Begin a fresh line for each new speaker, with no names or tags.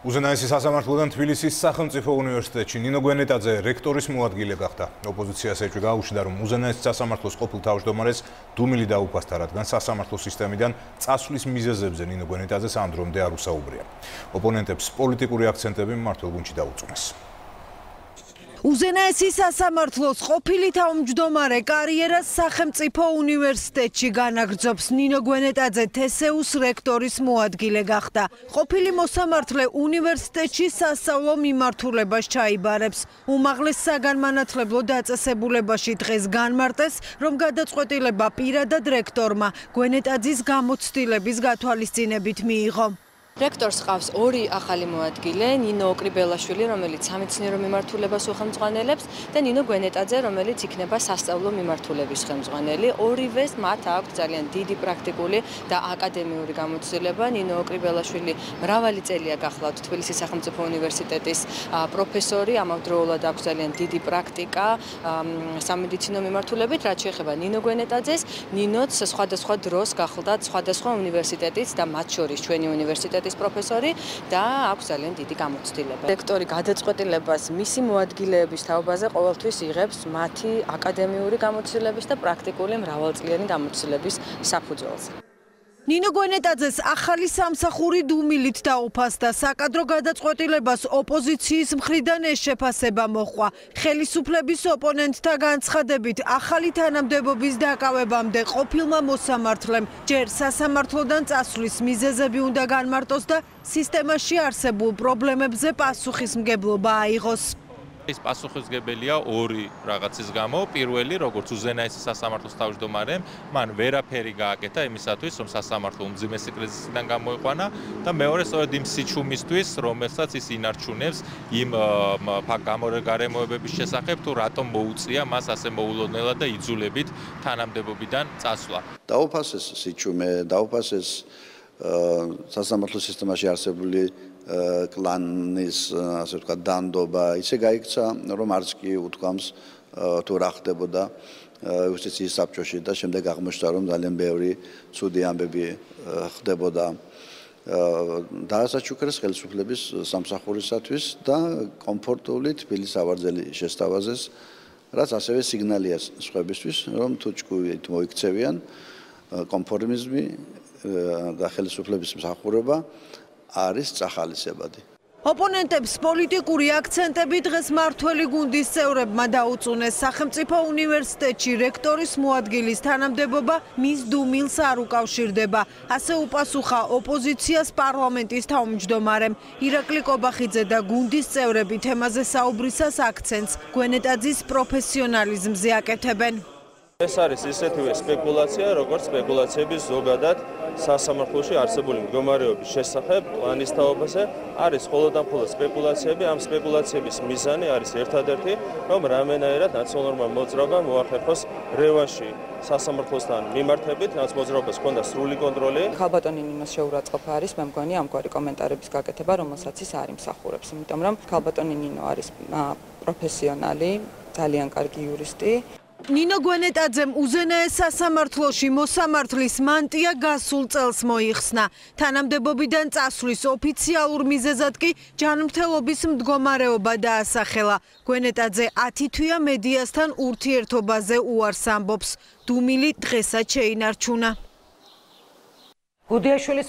უზენაესი სასამართლოდან თბილისის სახელმწიფო უნივერსიტეტში ნინო გვენეტაძე რექტორის მოადგილე გახდა. ოპოზიციას ეჭვი გაუშვიდა, რომ უზენაეს სასამართლოს ყოფილ თავმჯდომარეს დუმილი დაუფასდა, რადგან სასამართლო სისტემიდან წასვლის მიზეზებზე ნინო გვენეტაძეს ამ დრომდე არ უსაუბრია. ოპონენტებს პოლიტიკური აქცენტები მმართველ გუნდში დაუწუნეს.
უზენაესი სასამართლოს ყოფილი თავმჯდომარე კარიერას სახელმწიფო უნივერსიტეტში განაგრძობს ნინო გვენეტაძე თესეუს რექტორის მოადგილე გახდა. ყოფილი მოსამართლე უნივერსიტეტში სასწავლო მიმართულებას ჩაიბარებს. უმაღლეს საგანმანათლებლო დაწესებულებაში დღეს განმარტეს, რომ გადაწყვეტილება პირადად რექტორმა გვენეტაძის გამოცდილების გათვალისწინებით მიიღო.
რექტორს ყავს ორი ახალი მოადგილე, ნინო ოკრიბელაშვილი, რომელიც სამეცნიერო მიმართულებას უხელმძღვანელებს და ნინო გვენეტაძე, რომელიც იქნება სასწავლო მიმართულების ხელმძღვანელი. ორივეს მათ აქვს ძალიან დიდი პრაქტიკული და აკადემიური გამოცდილება. ნინო ოკრიბელაშვილი მრავალი წელია გახლავთ თბილისის სახელმწიფო უნივერსიტეტის პროფესორი, ამავდროულად აქვს ძალიან დიდი პრაქტიკა სამედიცინო მიმართულებით, რაც შეეხება ნინო გვენეტაძეს. ნინოც სხვადასხვა დროს გახლდათ სხვადასხვა უნივერსიტეტის და მათ შორის ჩვენი უნივერსიტეტის პროფესორი და აქვს ძალიან დიდი გამოცდილება. რექტორი გადაწყვეტილებას მისი მოადგილეების თაობაზე ყოველთვის იღებს მათი აკადემიური გამოცდილების და პრაქტიკული მრავალწლიანი გამოცდილების საფუძველზე.
ნინო გვენეტაძეს ახალი სამსახური დუმილით დაუფასდა. საკადრო გადაწყვეტილებას ოპოზიციის მხრიდან ეს შეფასება მოჰყვა ხელისუფლების ოპონენტთა განცხადებით ახალი თანამდებობის დაკავებამდე ყოფილმა მოსამართლემ ჯერ სასამართლოდან წასვლის მიზეზები უნდა განმარტოს და სისტემაში არსებულ პრობლემებზე პასუხისმგებლობა აიღოს
ის პასუხისგებელია ორი რაღაცის გამო. პირველი, როგორც უზენაესი სასამართლოს თავმჯდომარემ, მან ვერაფერი გააკეთა იმისათვის, რომ სასამართლო უმძიმესი კრიზისიდან გამოიყვანა და მეორე, სწორედ იმ სიჩუმისთვის, რომელსაც ის ინარჩუნებს იმ გამორეგარემოებების შესახებ, თუ რატომ მოუწია მას ასე მოულოდნელად და იძულებით თანამდებობიდან წასვლა.
დაუფასეს სიჩუმე, დაუფასეს სასამართლო სისტემაში არსებული კლანის ასე ვთქვათ დანდობა ისე გაიქცა რომ არც კი უთქვამს თუ რა ხდებოდა იუსტიციის საბჭოში და შემდეგ აღმოჩნდა რომ ძალიან ბევრი ცუდი ამბები ხდებოდა. დაასაჩუქრეს ხელისუფლების სამსახურისათვის და კომფორტული თბილისის ავარძელი შესთავაზეს რაც ასევე სიგნალია სხვებისთვის რომ თუ ჭკუით მოიქცევიან კონფორმიზმი და ხელისუფლების მსახურება არის წახალისებადი.
ოპონენტებს პოლიტიკური აქცენტები დღეს მართველი გუნდის წევრებმა დაუწუნეს სახელმწიფო უნივერსიტეტში რექტორის მოადგილის თანამდებობა მის დუმილს არ უკავშირდება. ასე უპასუხა ოპოზიციას პარლამენტის თავმჯდომარემ ირაკლი კობახიძე და გუნდის წევრები თემაზე საუბრისას აქცენტს გვენეტაძის პროფესიონალიზმზე აკეთებენ.
ეს არის ისეთივე სპეკულაცია, როგორც სპეკულაციები ზოგადად სასამართლოში არსებული მდგომარეობის შესახებ პლანის თაობაზე არის მხოლოდ და მხოლოდ სპეკულაციები. ამ სპეკულაციების მიზანი არის ერთადერთი, რომ რამენაერად ნაციონალურმა მოძრაობამ მოახერხოს რევანში სასამართლოსთან მიმართებით, რაც მოძრაობას ჰქონდა სრული კონტროლი.
ხალბატონი ნინოს შეურაცხყოფა არის, მე მგონი ამგვარი კომენტარების გაკეთება, რომელსაც ის არ იმსახურებს, იმიტომ რომ ხალბატონი ნინო არის პროფესიონალი, ძალიან კარგი იურისტი.
ნინო გვენეტაძემ უზენაეს სასამართლოში მოსამართლის მანტია გასულ წელს მოიხსნა. თანამდებობიდან წასვლის ოფიციალურ მიზეზად კი ჯანმრთელობის მდგომარეობა დაასახელა. გვენეტაძე 10 თვეა მედიასთან ურთიერთობაზე უარს ამბობს. დუმილი დღესაც შეინარჩუნა. გუდიაშვილის